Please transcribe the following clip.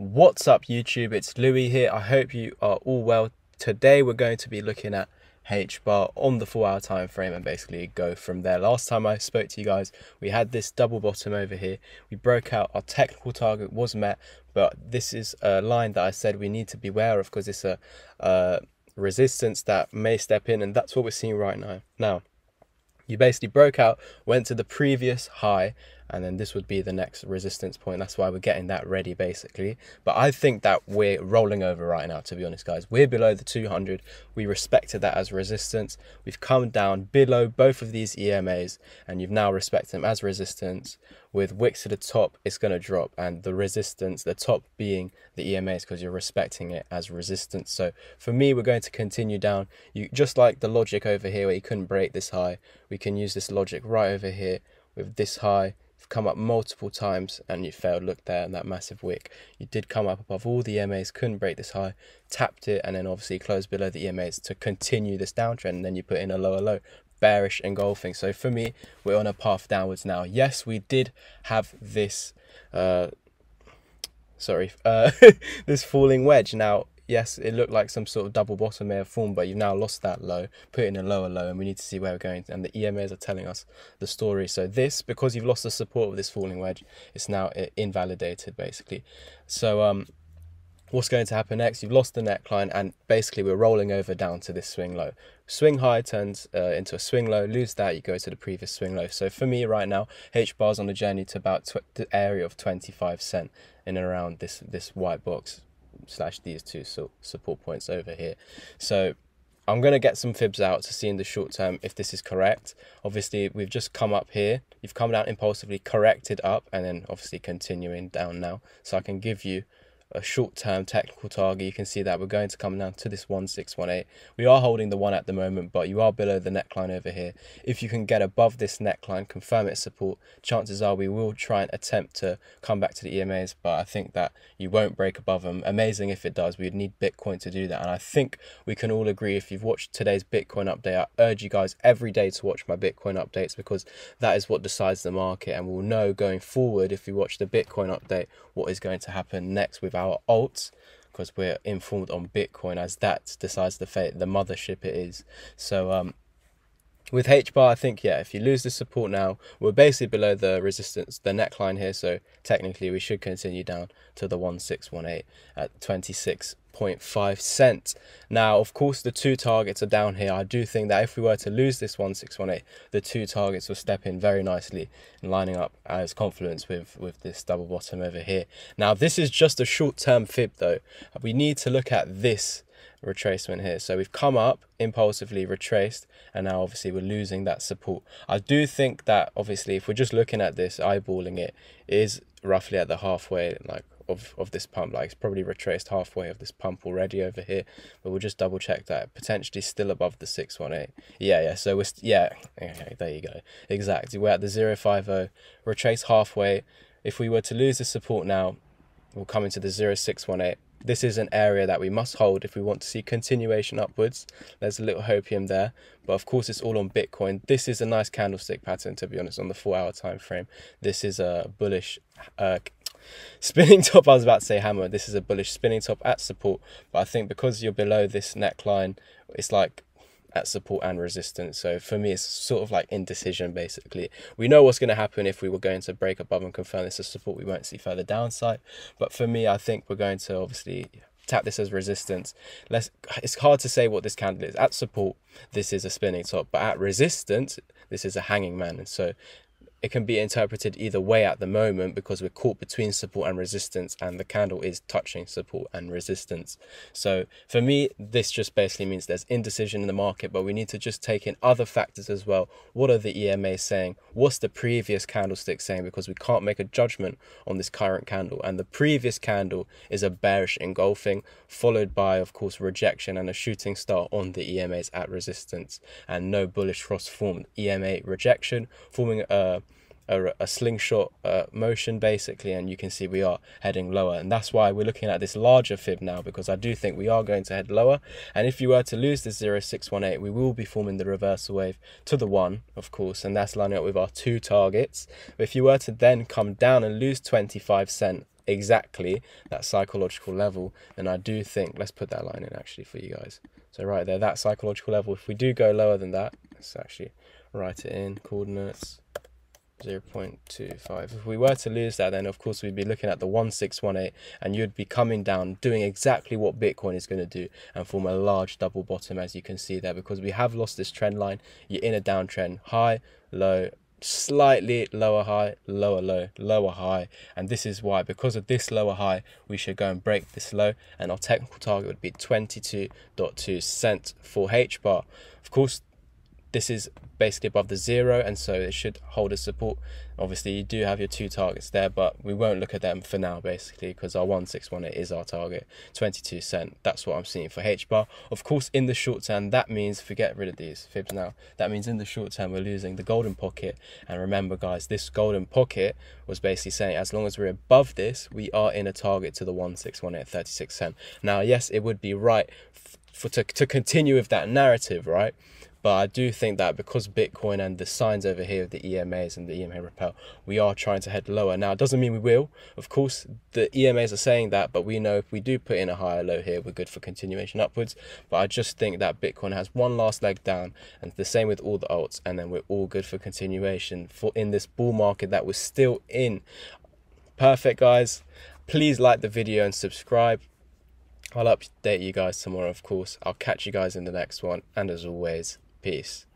What's up YouTube? It's Louie here. I hope you are all well. Today we're going to be looking at HBAR on the four hour time frame and basically go from there. Last time I spoke to you guys, we had this double bottom over here. We broke out our technical target was met, but this is a line that I said we need to beware of because it's a uh, resistance that may step in and that's what we're seeing right now. Now, you basically broke out, went to the previous high, and then this would be the next resistance point. That's why we're getting that ready basically. But I think that we're rolling over right now, to be honest, guys. We're below the 200. We respected that as resistance. We've come down below both of these EMAs, and you've now respected them as resistance. With wicks to the top, it's going to drop, and the resistance, the top being the EMAs, because you're respecting it as resistance. So for me, we're going to continue down. You just like the logic over here where you couldn't break this high. We can use this logic right over here with this high come up multiple times and you failed. Look there and that massive wick. You did come up above all the EMAs, couldn't break this high, tapped it, and then obviously closed below the EMAs to continue this downtrend. And then you put in a lower low, bearish engulfing. So for me, we're on a path downwards now. Yes, we did have this. Uh, sorry, uh, this falling wedge. Now yes, it looked like some sort of double bottom may have formed, but you've now lost that low, put in a lower low, and we need to see where we're going. And the EMAs are telling us the story. So this, because you've lost the support of this falling wedge, it's now invalidated basically. So um, what's going to happen next? You've lost the neckline, and basically we're rolling over down to this swing low. Swing high turns uh, into a swing low. Lose that, you go to the previous swing low. So for me right now, HBAR's on a journey to about the area of 25 cent in and around this this white box slash these two so support points over here. So I'm going to get some fibs out to see in the short term if this is correct. Obviously, we've just come up here. You've come down impulsively, corrected up, and then obviously continuing down now. So I can give you a short-term technical target. You can see that we're going to come down to this 1618. We are holding the one at the moment, but you are below the neckline over here. If you can get above this neckline, confirm its support, chances are we will try and attempt to come back to the EMAs, but I think that you won't break above them. Amazing if it does. We'd need Bitcoin to do that. And I think we can all agree if you've watched today's Bitcoin update, I urge you guys every day to watch my Bitcoin updates because that is what decides the market. And we'll know going forward if you watch the Bitcoin update what is going to happen next with our alts because we're informed on Bitcoin as that decides the fate, the mothership it is. So um, with HBAR, I think yeah, if you lose the support now, we're basically below the resistance, the neckline here. So technically, we should continue down to the one six one eight at twenty six 0.5 cents. Now, of course, the two targets are down here. I do think that if we were to lose this 1618, the two targets will step in very nicely and lining up as confluence with, with this double bottom over here. Now, this is just a short-term fib, though. We need to look at this retracement here. So we've come up, impulsively retraced, and now obviously we're losing that support. I do think that obviously if we're just looking at this, eyeballing it, is roughly at the halfway, like of, of this pump. Like it's probably retraced halfway of this pump already over here, but we'll just double check that. Potentially still above the 618. Yeah, yeah. So we're, yeah, okay, there you go. Exactly. We're at the 050, retrace halfway. If we were to lose the support now, we'll come into the 0618. This is an area that we must hold if we want to see continuation upwards. There's a little hopium there, but of course it's all on Bitcoin. This is a nice candlestick pattern, to be honest, on the four-hour time frame. This is a bullish uh, Spinning top, I was about to say hammer. This is a bullish spinning top at support, but I think because you're below this neckline, it's like at support and resistance. So for me, it's sort of like indecision basically. We know what's going to happen if we were going to break above and confirm this as support. We won't see further downside. But for me, I think we're going to obviously tap this as resistance. Let's, it's hard to say what this candle is. At support, this is a spinning top, but at resistance, this is a hanging man. And so it can be interpreted either way at the moment because we're caught between support and resistance and the candle is touching support and resistance. So for me this just basically means there's indecision in the market but we need to just take in other factors as well. What are the emas saying? What's the previous candlestick saying? Because we can't make a judgment on this current candle. And the previous candle is a bearish engulfing followed by of course rejection and a shooting star on the emas at resistance and no bullish cross formed. Ema rejection forming a a, a slingshot uh, motion basically and you can see we are heading lower. And that's why we're looking at this larger fib now because I do think we are going to head lower. And if you were to lose the 0618 we will be forming the reversal wave to the one of course and that's lining up with our two targets. But if you were to then come down and lose 25 cent exactly that psychological level, then I do think, let's put that line in actually for you guys. So right there, that psychological level, if we do go lower than that, let's actually write it in, coordinates, 0.25. If we were to lose that, then of course we'd be looking at the 1618 and you'd be coming down doing exactly what Bitcoin is going to do and form a large double bottom as you can see there because we have lost this trend line. You're in a downtrend, high, low, slightly lower high, lower low, lower high. And this is why, because of this lower high, we should go and break this low. And our technical target would be 22.2 cent for HBAR. Of course, this is basically above the zero and so it should hold a support. Obviously you do have your two targets there but we won't look at them for now basically because our 1618 is our target 22 cent. That's what i'm seeing for HBAR. Of course in the short term that means forget rid of these fibs now that means in the short term we're losing the golden pocket. And remember guys this golden pocket was basically saying as long as we're above this we are in a target to the 1618 36 cent. Now yes it would be right for to, to continue with that narrative right but I do think that because Bitcoin and the signs over here of the EMAs and the EMA repel, we are trying to head lower. Now, it doesn't mean we will. Of course, the EMAs are saying that, but we know if we do put in a higher low here, we're good for continuation upwards. But I just think that Bitcoin has one last leg down, and the same with all the alts, and then we're all good for continuation for in this bull market that we're still in. Perfect, guys. Please like the video and subscribe. I'll update you guys tomorrow, of course. I'll catch you guys in the next one. And as always, Peace.